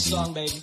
song, baby.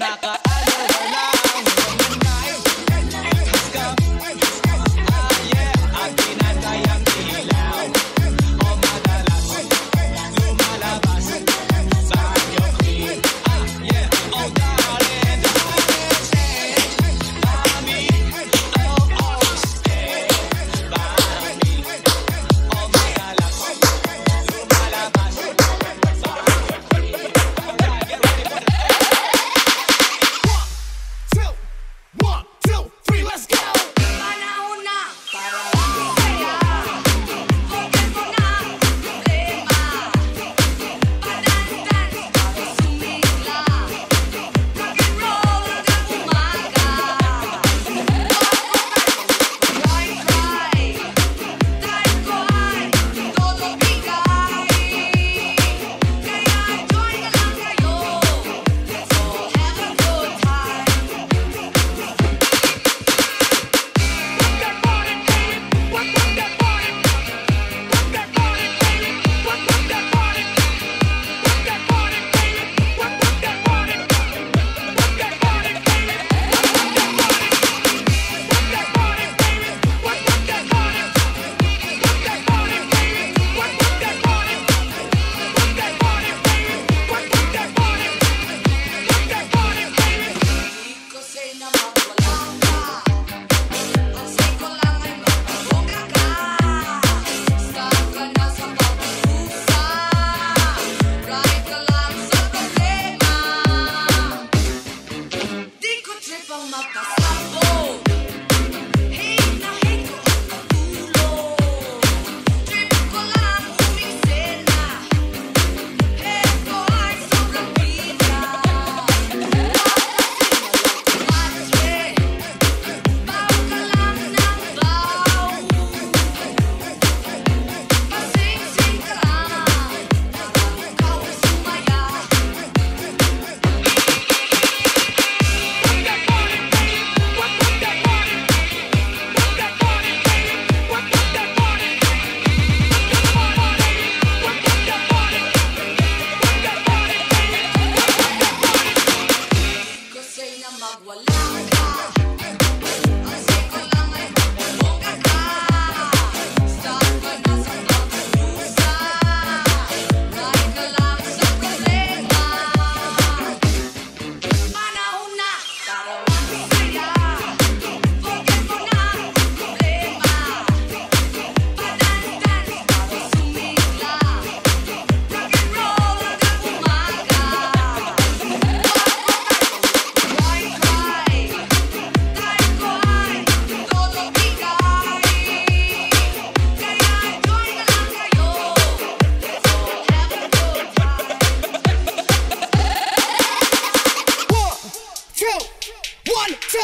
nakaano ka na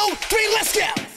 three, let's go!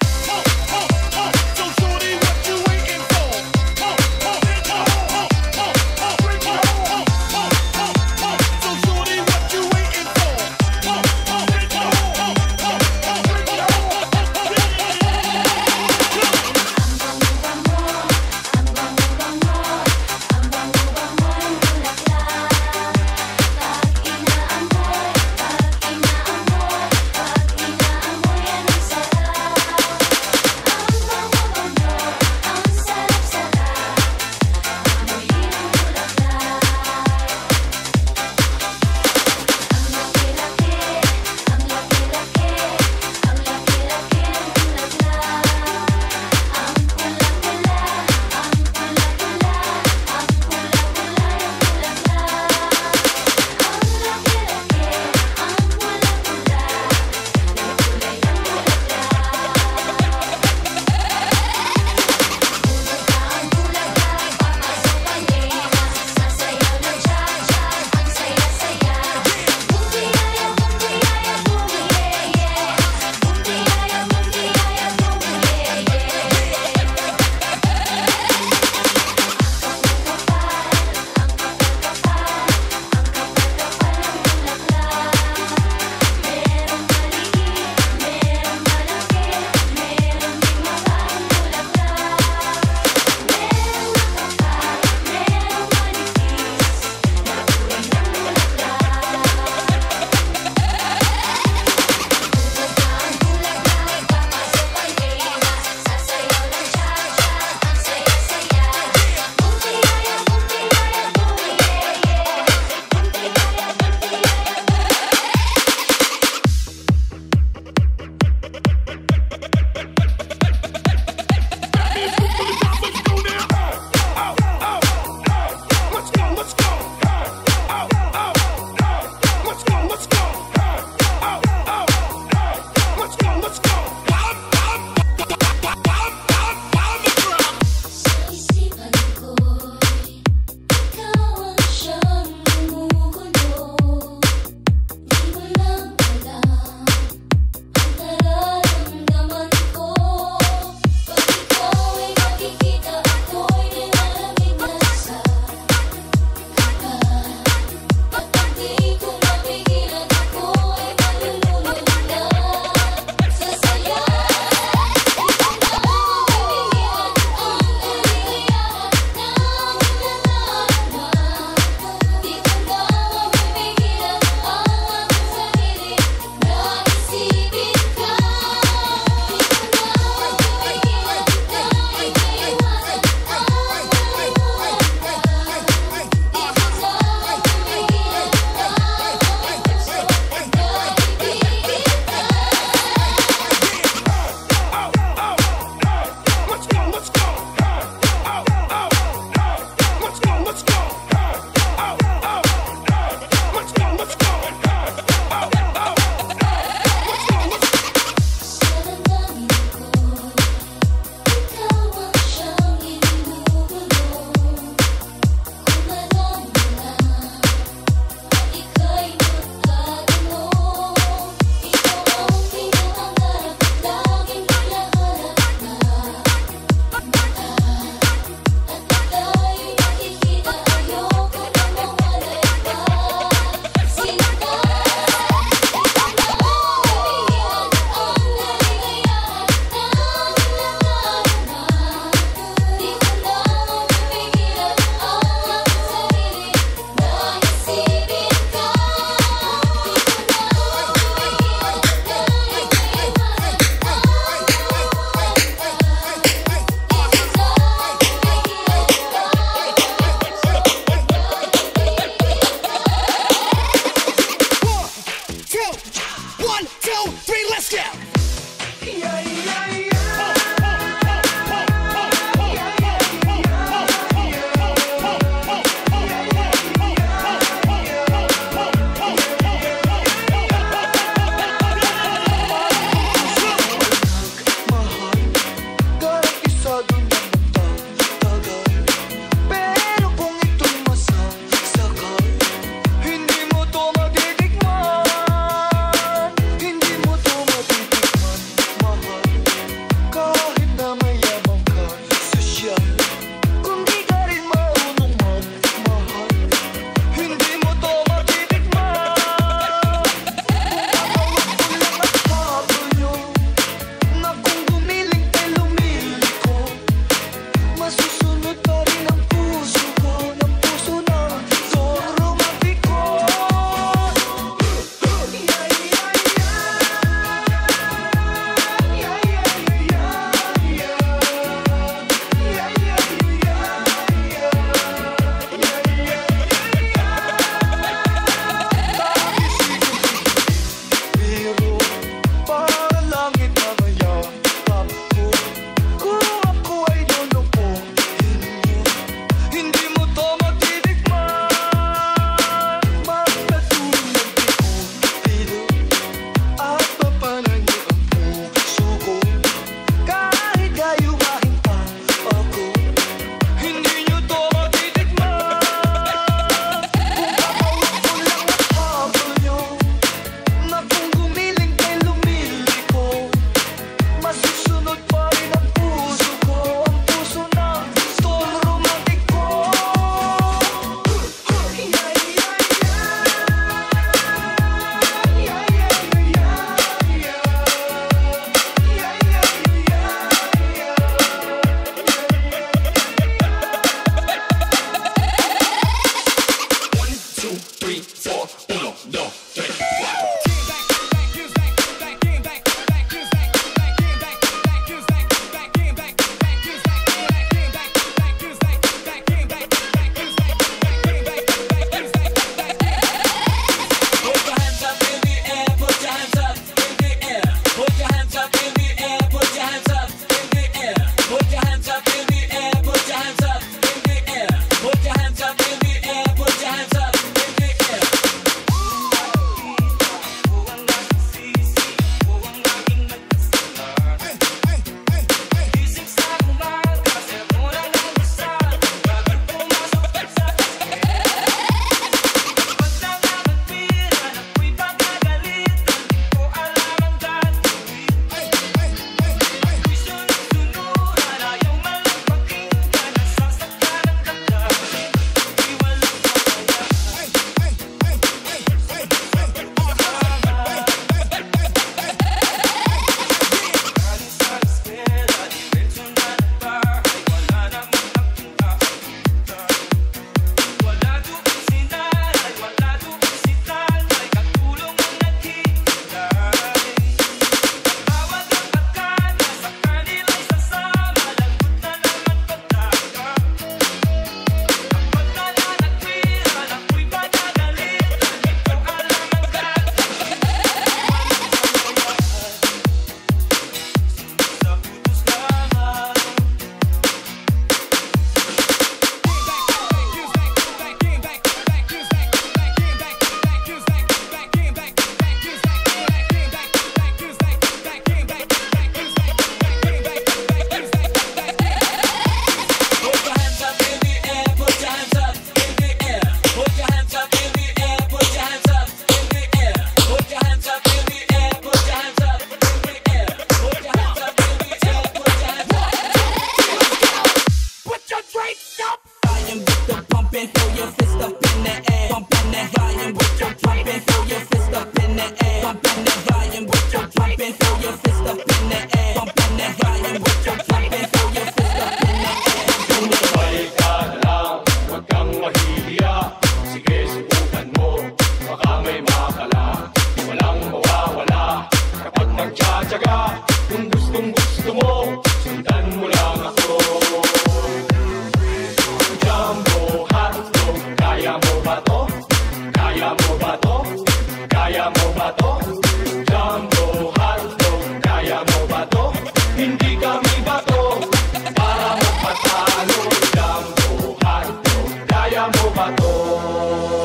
amor matou.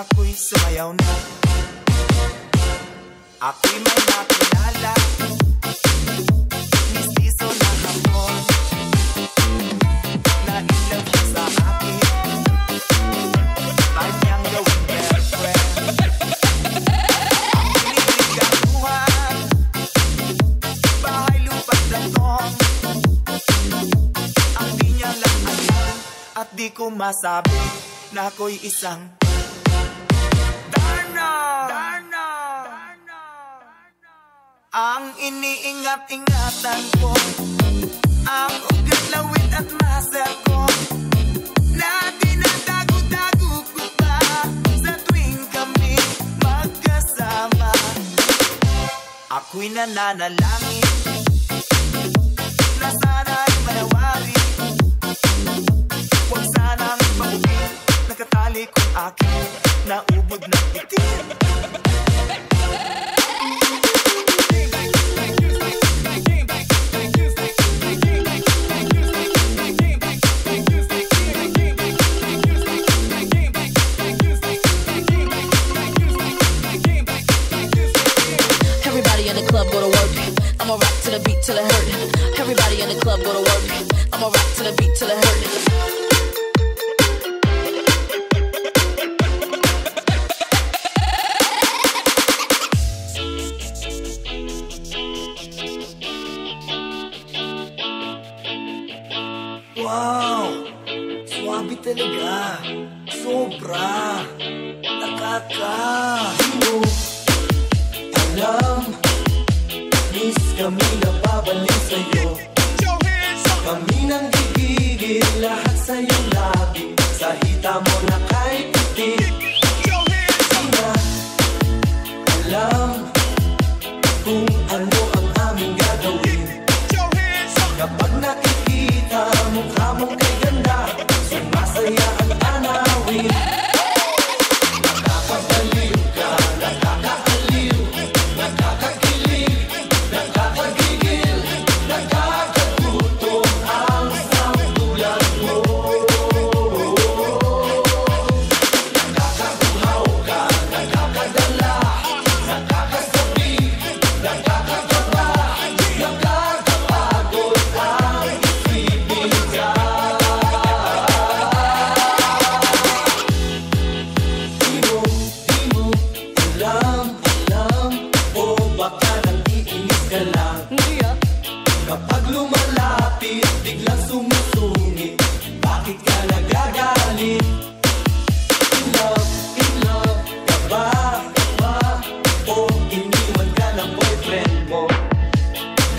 Ako'y sumayaw na. Ako'y may nakilala. Mistiso na hapon Na in love siya sa akin. Time niyang gawing girlfriend? Ang piniligaluhan Bahay lupa't lantong Ang di niya lang alam At di ko masabi Na ako'y isang Ang iniingat-ingatan ko Ang ugat lawit at muscle ko Na dinadago-dago ko pa Sa tuwing kami magkasama. Ako'y nananalangin Na sana'y manawari. Huwag sanang maubin Nakatali kong akin in the club go to work. I'ma rock to the beat till it hurt. Wow! Talaga. Sobra. Nakaka.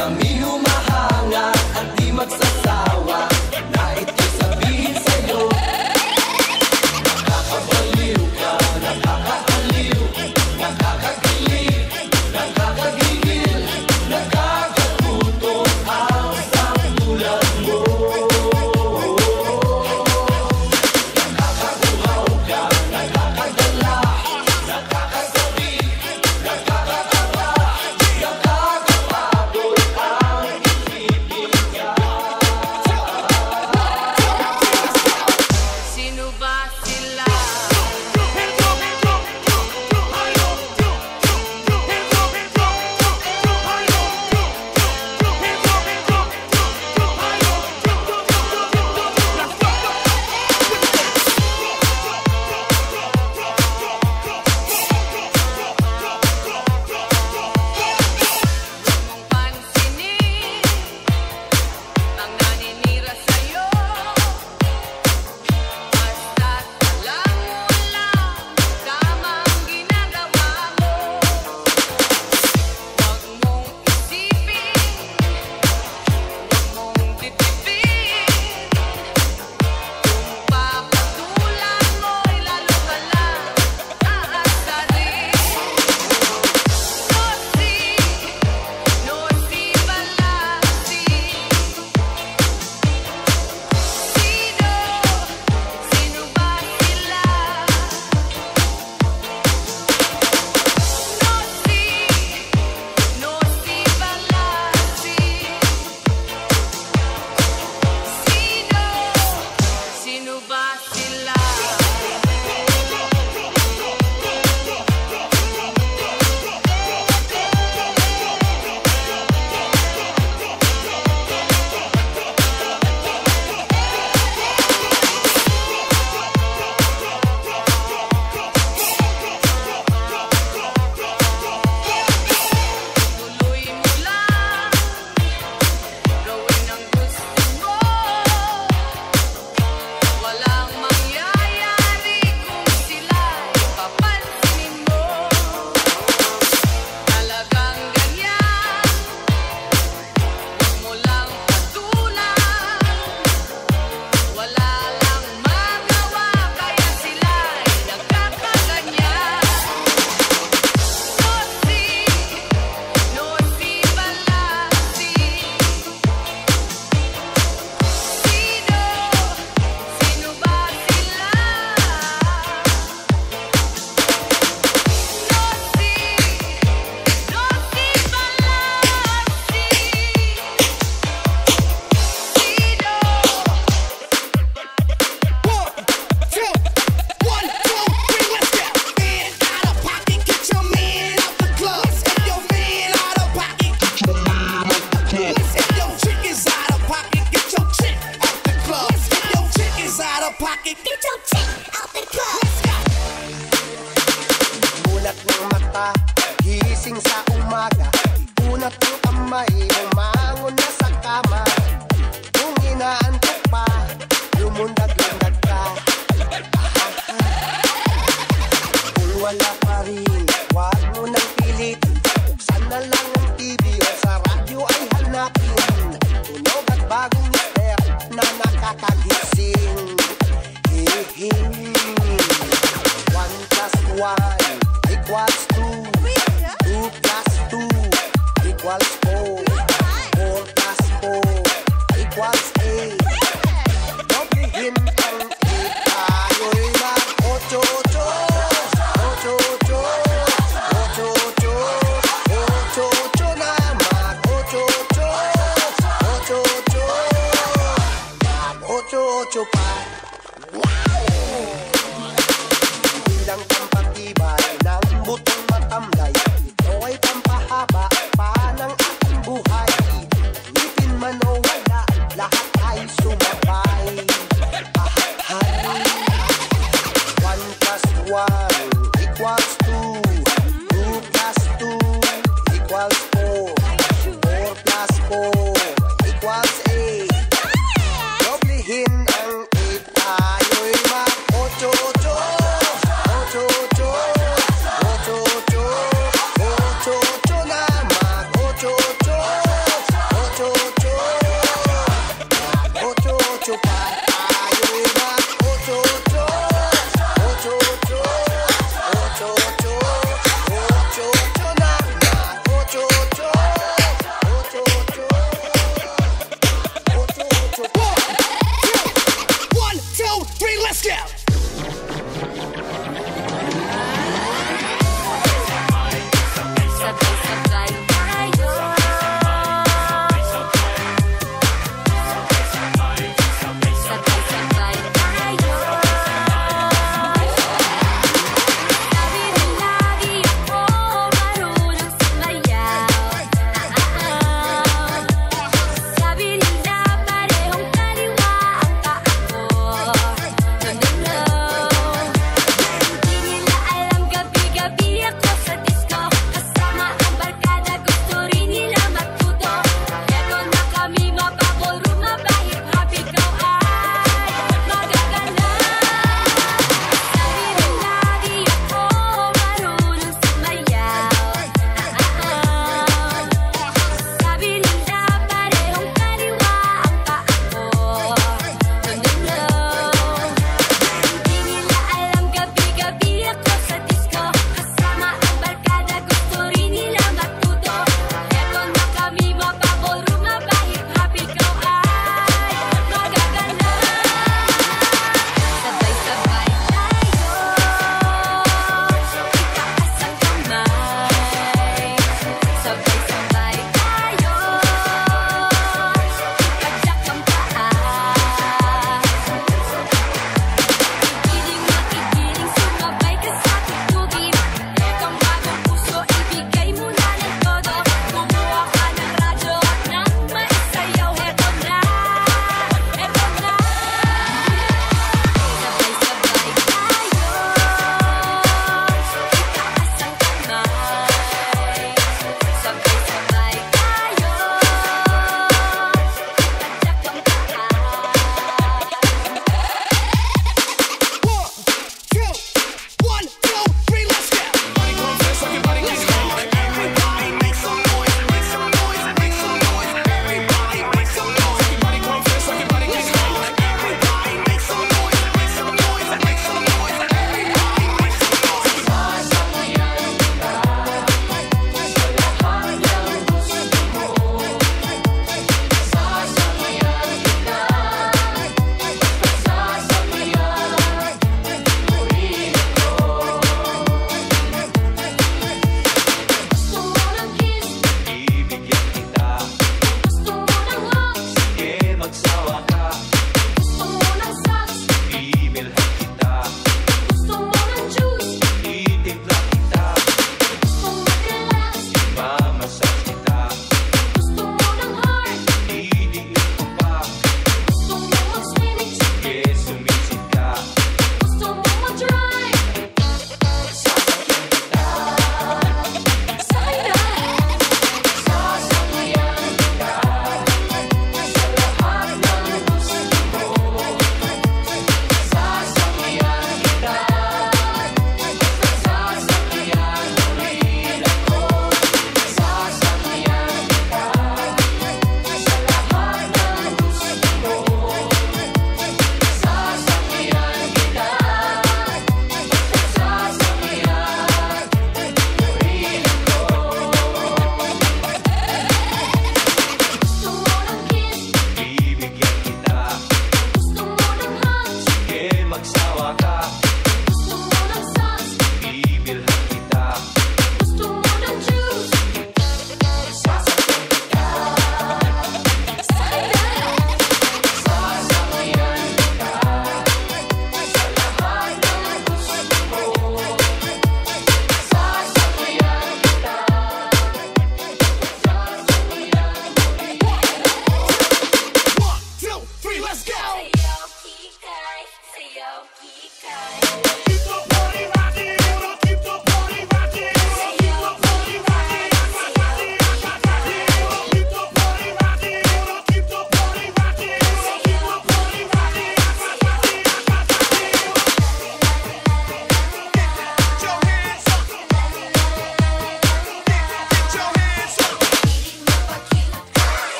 Kami humahanga at di magsasama